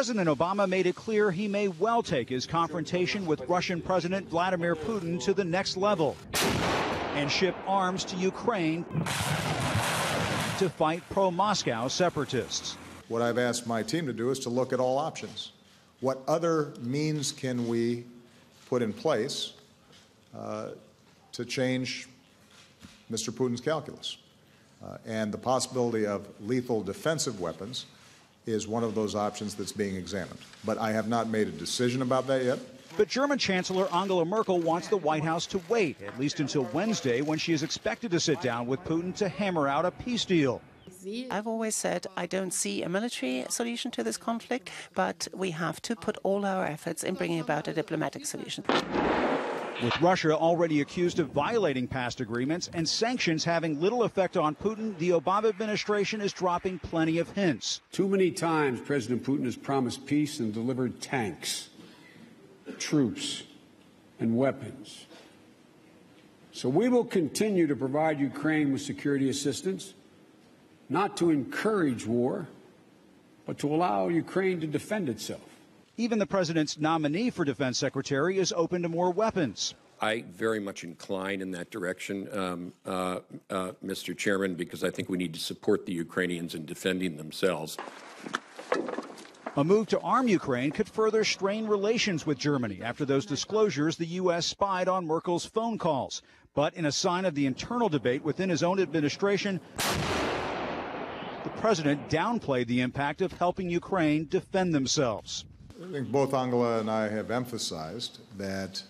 President Obama made it clear he may well take his confrontation with Russian President Vladimir Putin to the next level and ship arms to Ukraine to fight pro Moscow separatists. What I've asked my team to do is to look at all options. What other means can we put in place uh, to change Mr. Putin's calculus? Uh, and the possibility of lethal defensive weapons is one of those options that's being examined. But I have not made a decision about that yet. But German Chancellor Angela Merkel wants the White House to wait, at least until Wednesday, when she is expected to sit down with Putin to hammer out a peace deal. I've always said I don't see a military solution to this conflict, but we have to put all our efforts in bringing about a diplomatic solution. With Russia already accused of violating past agreements and sanctions having little effect on Putin, the Obama administration is dropping plenty of hints. Too many times President Putin has promised peace and delivered tanks, troops, and weapons. So we will continue to provide Ukraine with security assistance, not to encourage war, but to allow Ukraine to defend itself. Even the president's nominee for defense secretary is open to more weapons. I very much incline in that direction, um, uh, uh, Mr. Chairman, because I think we need to support the Ukrainians in defending themselves. A move to arm Ukraine could further strain relations with Germany. After those disclosures, the U.S. spied on Merkel's phone calls. But in a sign of the internal debate within his own administration, the president downplayed the impact of helping Ukraine defend themselves. I think both Angela and I have emphasized that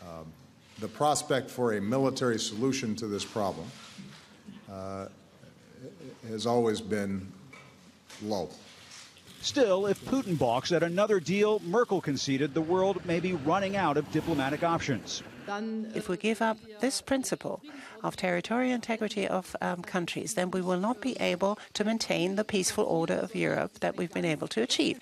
um, the prospect for a military solution to this problem uh, has always been low. Still, if Putin balks at another deal, Merkel conceded the world may be running out of diplomatic options. If we give up this principle of territorial integrity of um, countries, then we will not be able to maintain the peaceful order of Europe that we've been able to achieve.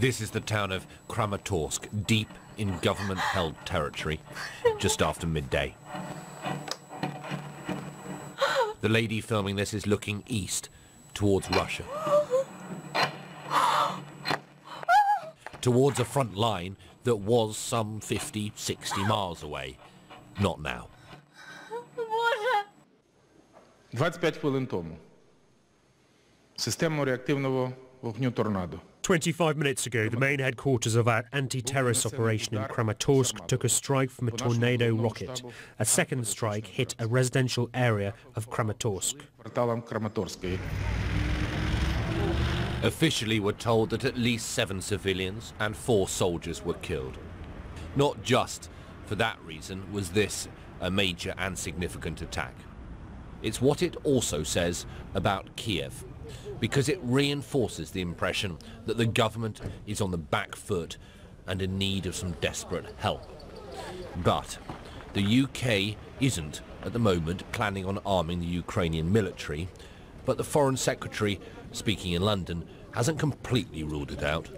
This is the town of Kramatorsk, deep in government-held territory, just after midday. The lady filming this is looking east, towards Russia. Towards a front line that was some 50, 60 miles away. Not now. 25 хвилин тому. Системно реактивного вогню «Торнадо». 25 minutes ago, the main headquarters of our anti-terrorist operation in Kramatorsk took a strike from a tornado rocket. A second strike hit a residential area of Kramatorsk. Officially we're told that at least seven civilians and four soldiers were killed. Not just for that reason was this a major and significant attack. It's what it also says about Kiev, because it reinforces the impression that the government is on the back foot and in need of some desperate help. But the UK isn't at the moment planning on arming the Ukrainian military, but the Foreign Secretary, speaking in London, hasn't completely ruled it out.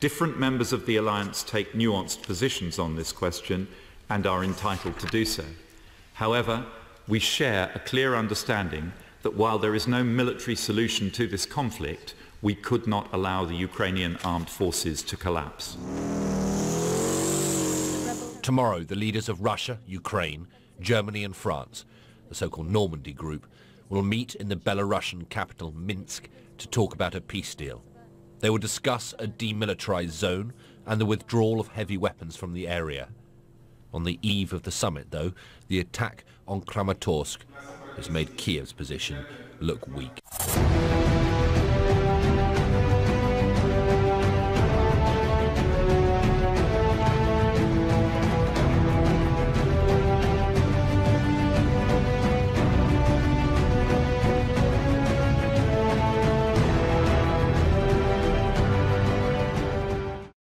Different members of the alliance take nuanced positions on this question and are entitled to do so. However, we share a clear understanding that while there is no military solution to this conflict, we could not allow the Ukrainian armed forces to collapse. Tomorrow, the leaders of Russia, Ukraine, Germany and France, the so-called Normandy Group, will meet in the Belarusian capital Minsk to talk about a peace deal. They will discuss a demilitarized zone and the withdrawal of heavy weapons from the area. On the eve of the summit, though, the attack on Kramatorsk has made Kiev's position look weak.